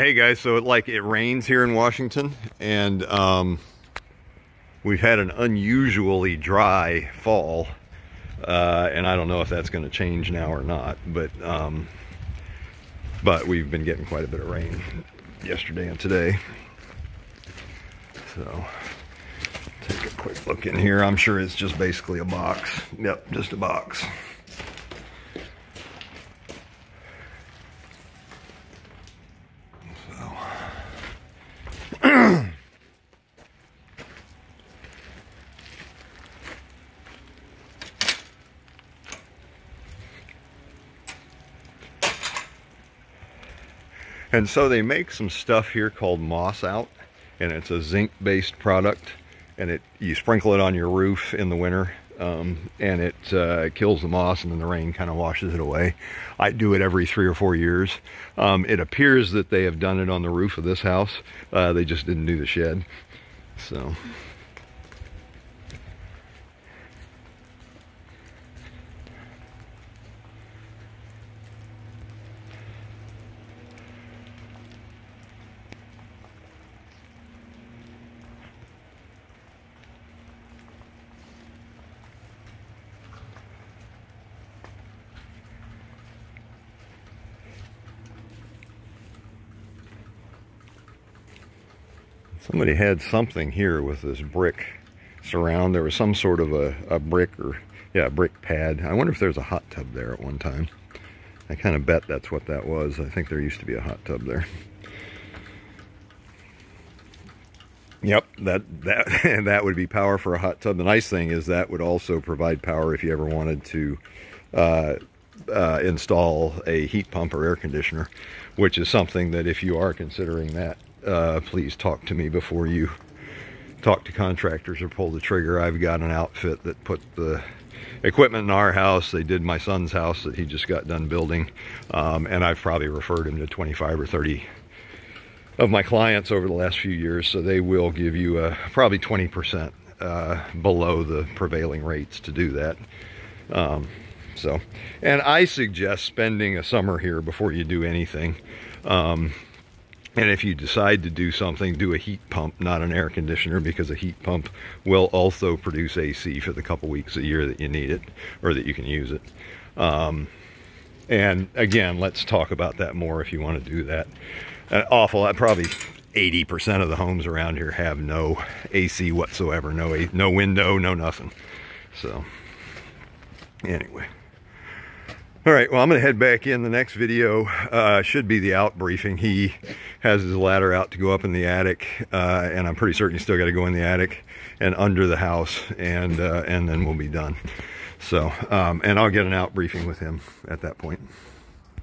hey guys, so it, like it rains here in Washington, and um, we've had an unusually dry fall, uh, and I don't know if that's going to change now or not, but um, but we've been getting quite a bit of rain yesterday and today. So take a quick look in here. I'm sure it's just basically a box. Yep, just a box. And so they make some stuff here called Moss Out, and it's a zinc-based product, and it you sprinkle it on your roof in the winter, um, and it uh, kills the moss, and then the rain kind of washes it away. I do it every three or four years. Um, it appears that they have done it on the roof of this house. Uh, they just didn't do the shed. So. Somebody had something here with this brick surround. There was some sort of a, a brick or, yeah, brick pad. I wonder if there's a hot tub there at one time. I kind of bet that's what that was. I think there used to be a hot tub there. Yep, that that that would be power for a hot tub. The nice thing is that would also provide power if you ever wanted to uh, uh, install a heat pump or air conditioner, which is something that if you are considering that, uh, please talk to me before you talk to contractors or pull the trigger. I've got an outfit that put the equipment in our house. They did my son's house that he just got done building. Um, and I've probably referred him to 25 or 30 of my clients over the last few years. So they will give you a, probably 20% uh, below the prevailing rates to do that. Um, so, and I suggest spending a summer here before you do anything. Um, and if you decide to do something, do a heat pump, not an air conditioner, because a heat pump will also produce AC for the couple weeks a year that you need it, or that you can use it. Um, and again, let's talk about that more if you want to do that. Awful, uh, probably 80% of the homes around here have no AC whatsoever, no, no window, no nothing. So, anyway. All right, well, I'm gonna head back in. The next video uh, should be the out briefing. He has his ladder out to go up in the attic, uh, and I'm pretty certain he's still gotta go in the attic and under the house, and, uh, and then we'll be done. So, um, and I'll get an out briefing with him at that point.